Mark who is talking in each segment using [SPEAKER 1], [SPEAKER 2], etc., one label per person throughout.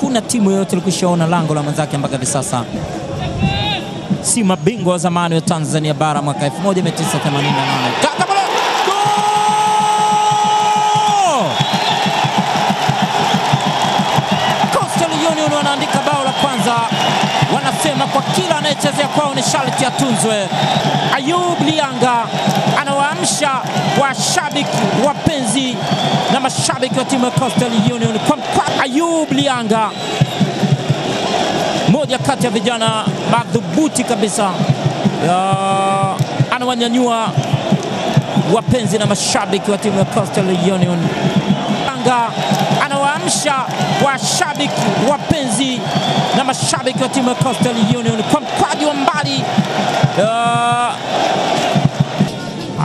[SPEAKER 1] Kuna timu yoyote ilikwishaona lango la mwenzake mpaka hivi sasa. Si mabingwa wa zamani wa Tanzania bara mwaka 1988. Kaka bale! Goal! Coastal Union wanaandika bao la kwanza, wanasema kwa kila anayechezea kwao ni sharti atunzwe. Ayub Lianga anawaamsha washabiki wapenzi na mashabiki wa timu ya Coastal Union kwa mkwaju. Ayub Lianga, moja kati ya vijana madhubuti kabisa, ya, anawanyanyua wapenzi na mashabiki wa timu ya Coastal Union. Blianga anawaamsha washabiki wapenzi na mashabiki wa timu ya Coastal Union kwa mkwaju wa mbali. Ya,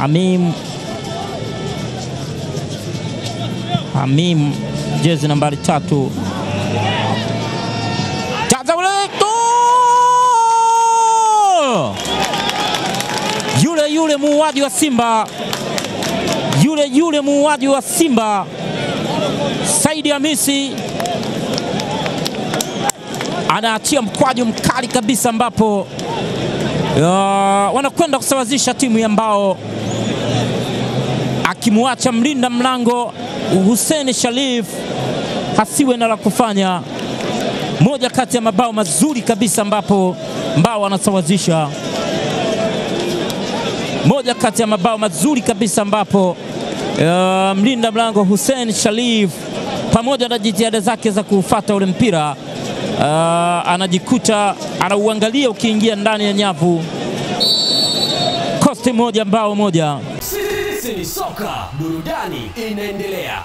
[SPEAKER 1] Amim Hamim, jezi nambari tatu, yule yule muuaji wa Simba, yule yule muuaji wa Simba. Saidi Hamisi anaachia mkwaju mkali kabisa, ambapo ya, wanakwenda kusawazisha timu ya Mbao, akimwacha mlinda mlango Hussein Sharif hasiwe na la kufanya. Moja kati ya mabao mazuri kabisa, ambapo Mbao anasawazisha. Moja kati ya mabao mazuri kabisa, ambapo uh, mlinda mlango Hussein Sharif pamoja na jitihada zake za kuufata ule mpira uh, anajikuta anauangalia ukiingia ndani ya nyavu. Kosti moja Mbao moja.
[SPEAKER 2] Sisi ni soka, burudani inaendelea.